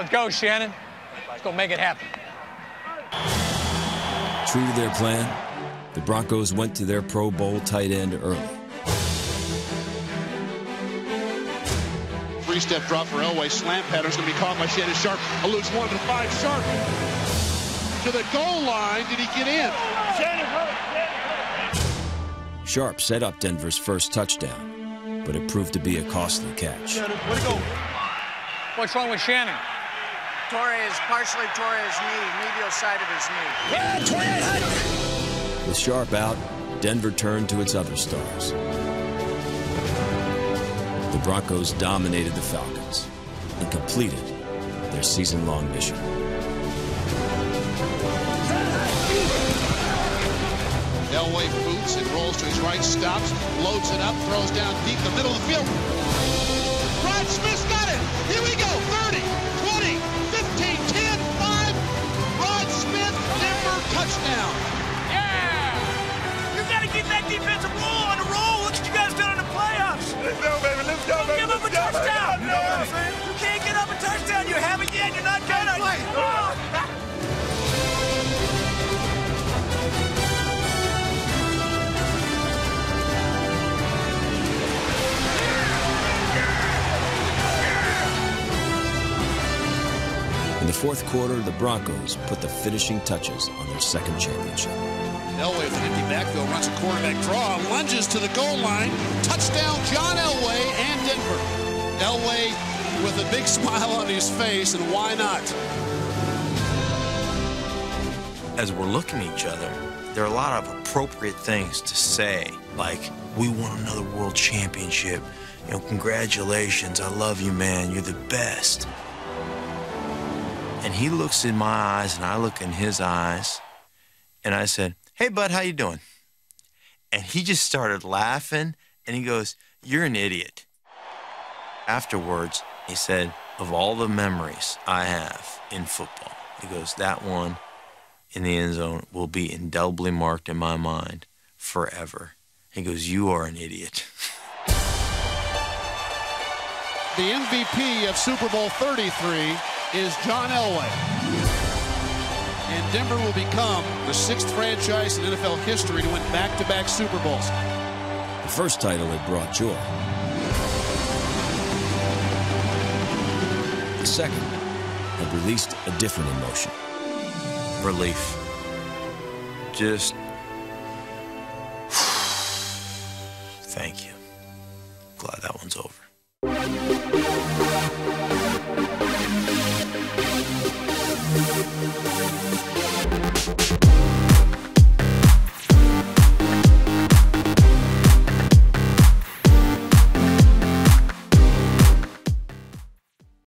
Let's go, Shannon. Let's go make it happen. True to their plan, the Broncos went to their Pro Bowl tight end early. Three-step drop for Elway. Slant pattern's going to be caught by Shannon Sharp. Sharpe. Eludes one to five. Sharpe to the goal line. Did he get in? Sharpe set up Denver's first touchdown, but it proved to be a costly catch. What's wrong with Shannon? Tore his, partially tore his knee, medial side of his knee. With Sharpe out, Denver turned to its other stars. The Broncos dominated the Falcons and completed their season-long mission. Elway boots and rolls to his right, stops, loads it up, throws down deep the middle of the field. Rod Smith's got it. Here we go. Defensive roll on the roll. Look what you guys done in the playoffs. Let's go, baby. Let's go, Don't baby. give up a touchdown. Fourth quarter, the Broncos put the finishing touches on their second championship. Elway with an empty backfield runs a quarterback draw, lunges to the goal line. Touchdown, John Elway and Denver. Elway with a big smile on his face, and why not? as we're looking at each other, there are a lot of appropriate things to say, like, we won another world championship. You know, congratulations. I love you, man. You're the best. And he looks in my eyes and I look in his eyes and I said, Hey bud, how you doing? And he just started laughing and he goes, You're an idiot. Afterwards, he said, Of all the memories I have in football, he goes, That one in the end zone will be indelibly marked in my mind forever. He goes, You are an idiot. The MVP of Super Bowl 33 is John Elway. And Denver will become the sixth franchise in NFL history to win back-to-back Super Bowls. The first title had brought joy. The second had released a different emotion. Relief. Just